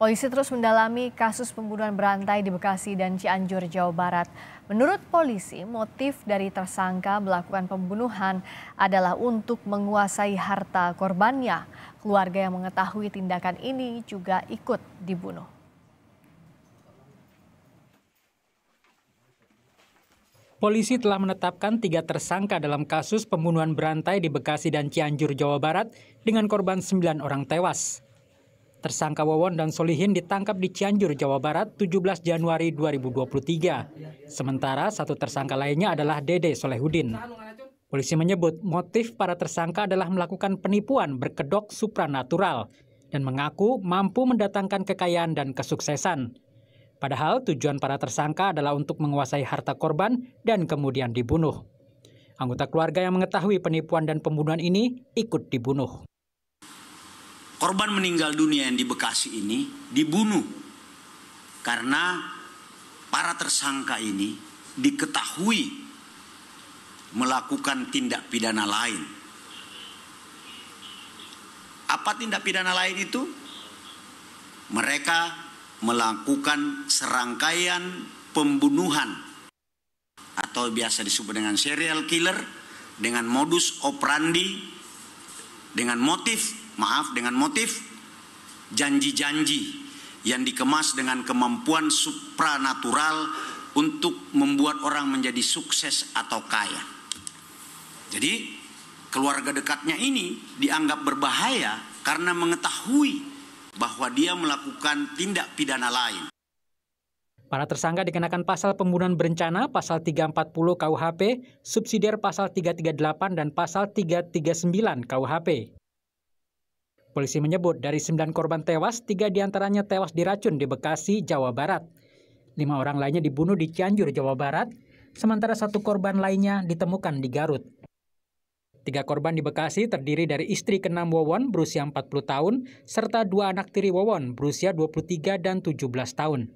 Polisi terus mendalami kasus pembunuhan berantai di Bekasi dan Cianjur, Jawa Barat. Menurut polisi, motif dari tersangka melakukan pembunuhan adalah untuk menguasai harta korbannya. Keluarga yang mengetahui tindakan ini juga ikut dibunuh. Polisi telah menetapkan tiga tersangka dalam kasus pembunuhan berantai di Bekasi dan Cianjur, Jawa Barat dengan korban sembilan orang tewas. Tersangka Wawon dan Solihin ditangkap di Cianjur, Jawa Barat 17 Januari 2023. Sementara satu tersangka lainnya adalah Dede Solehudin. Polisi menyebut motif para tersangka adalah melakukan penipuan berkedok supranatural dan mengaku mampu mendatangkan kekayaan dan kesuksesan. Padahal tujuan para tersangka adalah untuk menguasai harta korban dan kemudian dibunuh. Anggota keluarga yang mengetahui penipuan dan pembunuhan ini ikut dibunuh korban meninggal dunia yang di Bekasi ini dibunuh karena para tersangka ini diketahui melakukan tindak pidana lain. Apa tindak pidana lain itu? Mereka melakukan serangkaian pembunuhan atau biasa disebut dengan serial killer dengan modus operandi dengan motif maaf dengan motif janji-janji yang dikemas dengan kemampuan supranatural untuk membuat orang menjadi sukses atau kaya. Jadi keluarga dekatnya ini dianggap berbahaya karena mengetahui bahwa dia melakukan tindak pidana lain. Para tersangka dikenakan pasal pembunuhan berencana, pasal 340 KUHP, subsidiar pasal 338 dan pasal 339 KUHP. Polisi menyebut dari sembilan korban tewas, tiga di antaranya tewas diracun di Bekasi, Jawa Barat. Lima orang lainnya dibunuh di Cianjur, Jawa Barat, sementara satu korban lainnya ditemukan di Garut. Tiga korban di Bekasi terdiri dari istri keenam Wawon berusia 40 tahun, serta dua anak tiri Wawon berusia 23 dan 17 tahun.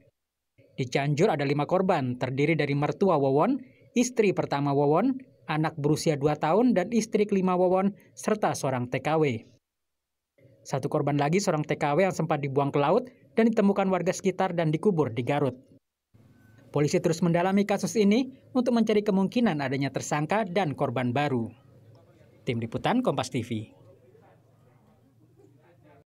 Di Cianjur ada lima korban, terdiri dari mertua Wawon, istri pertama Wawon, anak berusia 2 tahun, dan istri kelima Wawon, serta seorang TKW. Satu korban lagi seorang TKW yang sempat dibuang ke laut dan ditemukan warga sekitar dan dikubur di Garut. Polisi terus mendalami kasus ini untuk mencari kemungkinan adanya tersangka dan korban baru. Tim Liputan Kompas TV.